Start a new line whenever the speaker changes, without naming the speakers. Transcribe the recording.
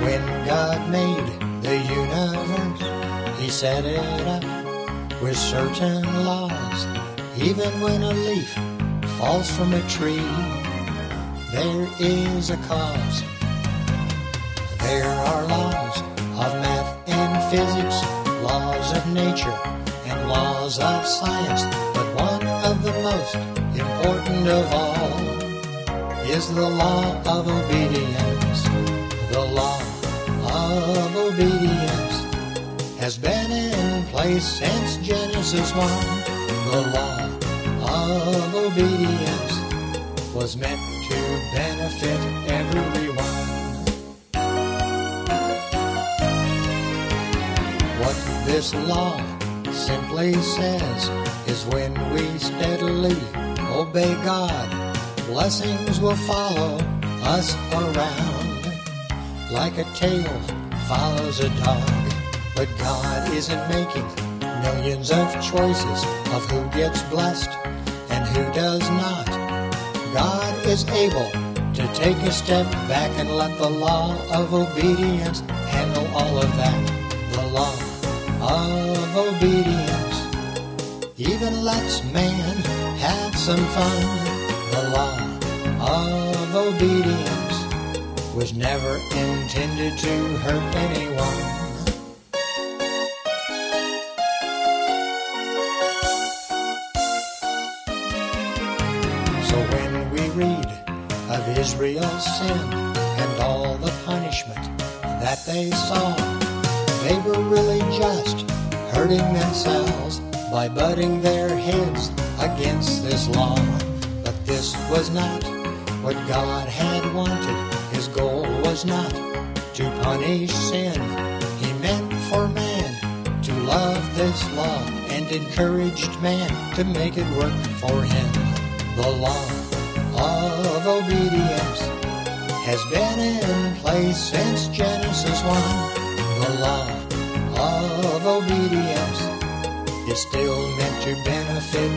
God made the universe, He set it up with certain laws. Even when a leaf falls from a tree, there is a cause. There are laws of math and physics, laws of nature, and laws of science. But one of the most important of all is the law of obedience. The law of obedience has been in place since Genesis 1. The law of obedience was meant to benefit everyone. What this law simply says is when we steadily obey God, blessings will follow us around like a tail follows a dog. But God isn't making millions of choices of who gets blessed and who does not. God is able to take a step back and let the law of obedience handle all of that. The law of obedience even lets man have some fun. The law of obedience was never intended to hurt anyone. So when we read of Israel's sin and all the punishment that they saw, they were really just hurting themselves by butting their heads against this law. But this was not what God had wanted. His goal was not to punish sin. He meant for man to love this law and encouraged man to make it work for him. The law of obedience has been in place since Genesis 1. The law of obedience is still meant to benefit